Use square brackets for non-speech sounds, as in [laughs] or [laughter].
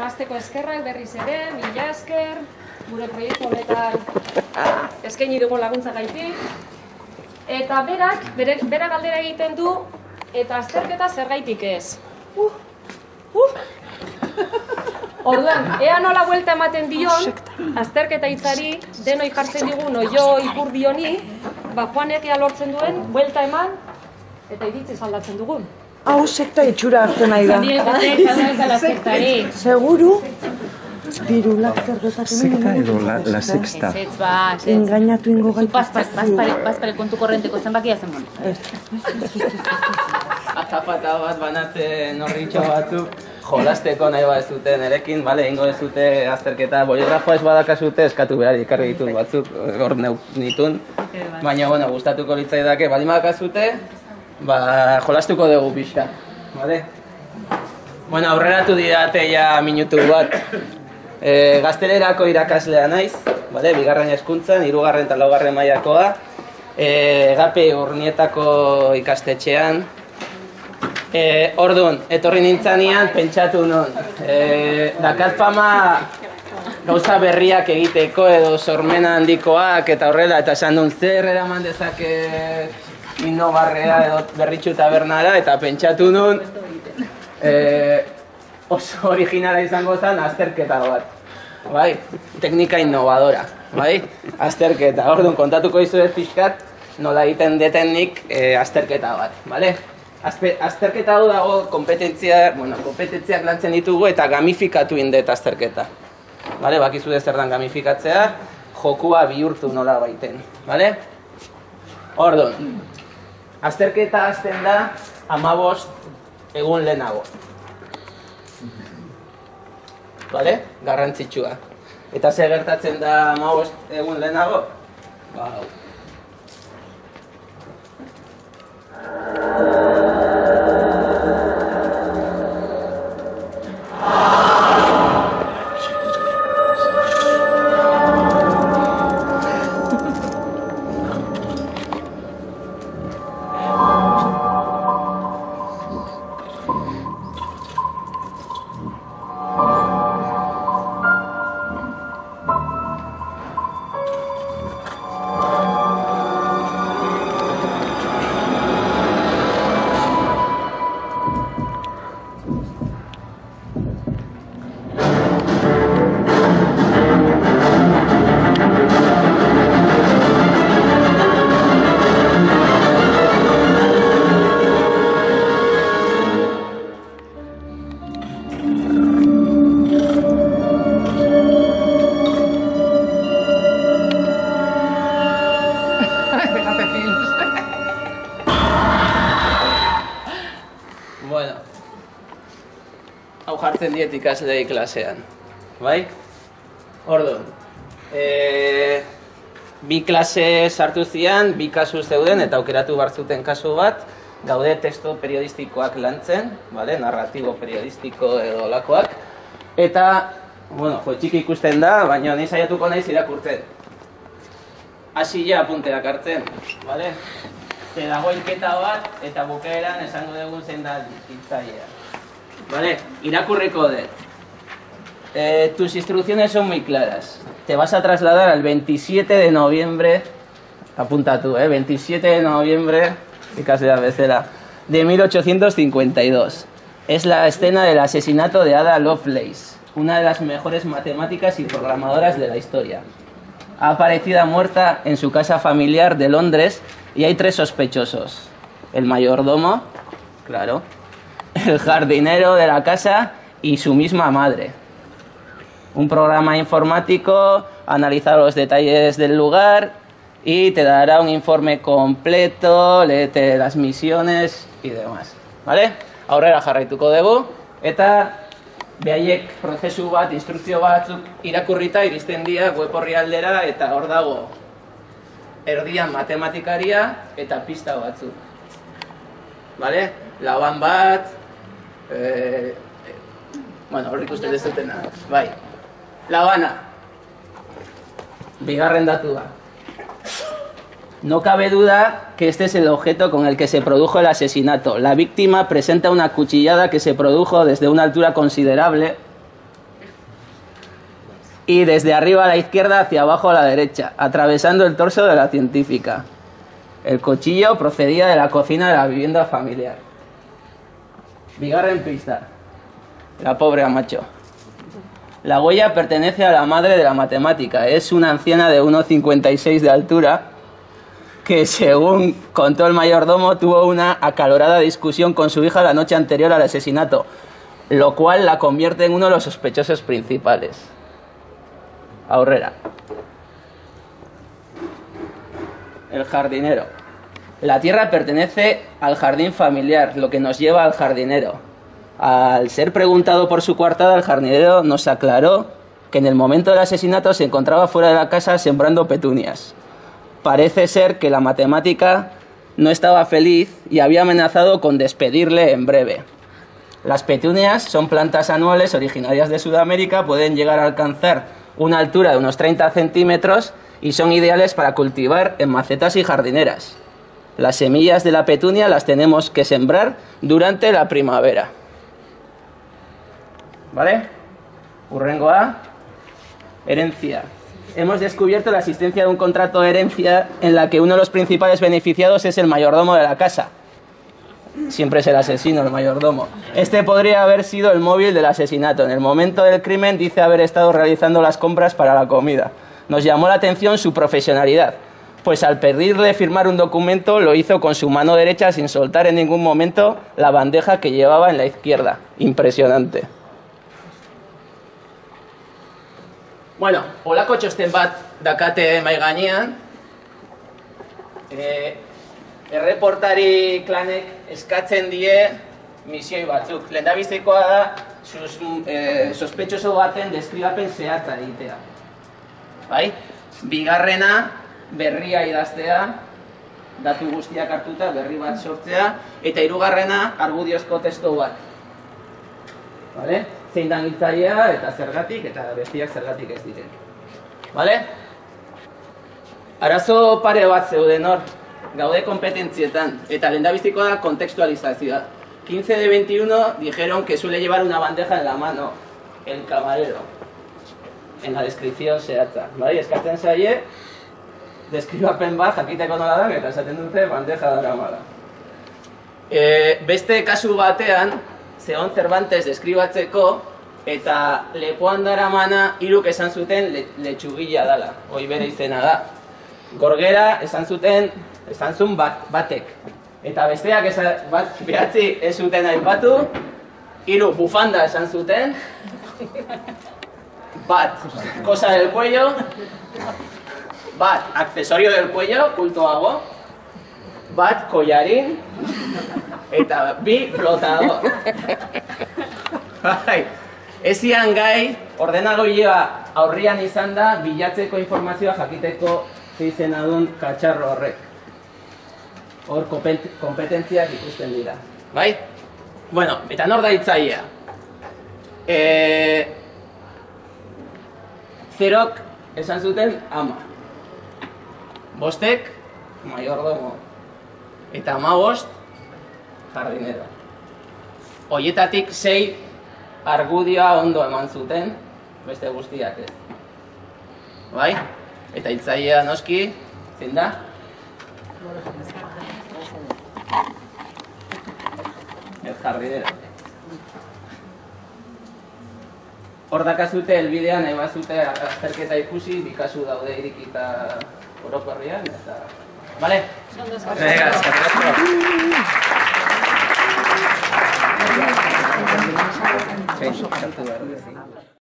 bueno, azteko eskerrak berriz ere, mila esker, gure proiektu honetan eskaini dugu laguntza gaitik. Eta berak, bere, bera galdera egiten du, eta azterketa zergaitik ez. Uh, uh. Orduan, ea nola buelta ematen dion, azterketa hitzari, denoi jartzen digun oio ikur dioni, ba Juanek ea lortzen duen, buelta eman, eta iritzi aldatzen dugun. Hau sekta itxura hartzen nahi da. Seguru, dirulak zer dezaken Sekta edo la, la sexta. Ez ba, ez. Engainatu ingo gaitu. Bazpare, bazpare, bazpare kontu korrenteko zenbakia zen bon. Atapata bat banatzen horritxo batzuk, jolasteko nahi bat zuten erekin, bale, ingo ez zute azterketa, boliografoa ez badakazute, eskatu behar ikarri ditut batzuk, hor neuk nitun. Baina, bueno, gustatuko litzaidake, baldin badakazute, ba, jolastuko dugu pixka, bale? Bueno, aurreratu didate ja minutu bat. E, gaztelerako irakaslea naiz, bale, bigarren hezkuntzan, hirugarren eta laugarren mailakoa. E, gape urnietako ikastetxean. E, orduan, etorri nintzanean, pentsatu non. E, dakat fama gauza berriak egiteko edo sormena handikoak eta horrela, eta esan duen zer eraman dezake innobarrea edo berritxu tabernara, eta pentsatu nun, e, oso [laughs] originala izango zen azterketa bat. Bai, teknika innovadora, bai? Azterketa. Orduan kontatuko dizuet pixkat nola egiten detenik e, azterketa bat, bale? Azpe, azterketa hau dago kompetentzia, bueno, kompetentziak lantzen ditugu eta gamifikatu indet azterketa. Bale, bakizu zer dan gamifikatzea, jokua bihurtu nola baiten, bale? Orduan, azterketa azten da amabost egun lehenago. Bale? Garrantzitsua. Eta ze gertatzen da amabost egun lehenago? Ba, Bueno, hau jartzen diet ikaslei klasean, bai? Orduan, e, bi klase sartu zian, bi kasu zeuden eta aukeratu bar zuten kasu bat, gaude testo periodistikoak lantzen, vale? narratibo periodistiko edo lakoak, eta, bueno, jo, txiki ikusten da, baina ni saiatuko naiz irakurtzen. Hasi ja apunteak hartzen, vale? Ze dago hilketa bat, eta bukaeran esango dugun zein da hitzailea. Vale, irakurriko dut. Eh, tus instrucciones son muy claras. Te vas a trasladar al 27 de noviembre, apunta tú, eh, 27 de noviembre, casi la becera, de 1852. Es la escena del asesinato de Ada Lovelace, una de las mejores matemáticas y programadoras de la historia. Ha aparecido muerta en su casa familiar de Londres y hay tres sospechosos. El mayordomo, claro, el jardinero de la casa y su misma madre. Un programa informático analiza los detalles del lugar y te dará un informe completo, léete las misiones y demás. ¿Vale? Aurrera jarraituko dugu eta behaiek prozesu bat, instrukzio batzuk irakurrita iristen dira web horri aldera eta hor dago erdian matematikaria eta pista batzuk. Vale? Laban bat, eh, bueno, hor ikusten dezutena. Bai. Labana. Bigarren datua. No cabe duda que este es el objeto con el que se produjo el asesinato. La víctima presenta una cuchillada que se produjo desde una altura considerable y desde arriba a la izquierda hacia abajo a la derecha, atravesando el torso de la científica. El cuchillo procedía de la cocina de la vivienda familiar. Bigarren pista. La pobre Amacho. La huella pertenece a la madre de la matemática. Es una anciana de 1,56 de altura que, según contó el mayordomo, tuvo una acalorada discusión con su hija la noche anterior al asesinato, lo cual la convierte en uno de los sospechosos principales. Aurrera. El jardinero. La tierra pertenece al jardín familiar, lo que nos lleva al jardinero. Al ser preguntado por su coartada, el jardinero nos aclaró que en el momento del asesinato se encontraba fuera de la casa sembrando petunias. Parece ser que la matemática no estaba feliz y había amenazado con despedirle en breve. Las petunias son plantas anuales originarias de Sudamérica, pueden llegar a alcanzar una altura de unos 30 centímetros y son ideales para cultivar en macetas y jardineras. Las semillas de la petunia las tenemos que sembrar durante la primavera. ¿Vale? Urrengo A. Herencia. Hemos descubierto la existencia de un contrato de herencia en la que uno de los principales beneficiados es el mayordomo de la casa. Siempre es el asesino, el mayordomo. Este podría haber sido el móvil del asesinato. En el momento del crimen dice haber estado realizando las compras para la comida. Nos llamó la atención su profesionalidad, pues al pedirle firmar un documento lo hizo con su mano derecha sin soltar en ningún momento la bandeja que llevaba en la izquierda. Impresionante. Bueno, holako txosten bat dakate erreportari klanek eskatzen die misioi batzuk. Lehendabizikoa da sus, e, sospetxoso baten deskribapen zehatza egitea. Bai? Bigarrena berria idaztea, datu guztiak hartuta berri bat sortzea, eta hirugarrena argudiozko testu bat. Vale? Zein da giltzailea eta zergatik eta bestiak zergatik ez diren. Vale? Arazo pare bat zeuden hor, gaude kompetentzietan, eta lehendabiziko da kontekstualizazioa. 15 de 21 dijeron que suele llevar una bandeja en la mano el camarero. En la descripción zehatza. Bai, eskatzen zaie, deskribapen bat jakiteko nola da, eta esaten dute bandeja dara mala. E, beste kasu batean, Zeon Cervantes deskribatzeko, eta lepoan daramana hiruk esan zuten le, letxugila dala, hoi bere izena da. Gorgera esan zuten, esan zuen bat, batek. Eta besteak esan, bat, behatzi ez zuten aipatu, hiru bufanda esan zuten, bat, cosa del cuello, bat, accesorio del cuello, kultoago, bat, kollarin, eta bi, flotador. Bai, ezian gai, ordenagailoa aurrian izan da, bilatzeko informazioa jakiteko izena duen katxarro horrek. Hor kompet- kompetentziak ikusten dira. Bai? Bueno, eta nor da hitzailea? E... Zerok esan zuten ama. Bostek, mayordomo. Eta ama bost, jardinero. Hoietatik sei argudioa ondo eman zuten, beste guztiak ez. Bai? Eta hitzailea noski, zein da? El jardinero. Hor dakazute elbidean nahi bazute azterketa ikusi, bi kasu daude irikita orokorrian, eta... Venga, eskerrik asko.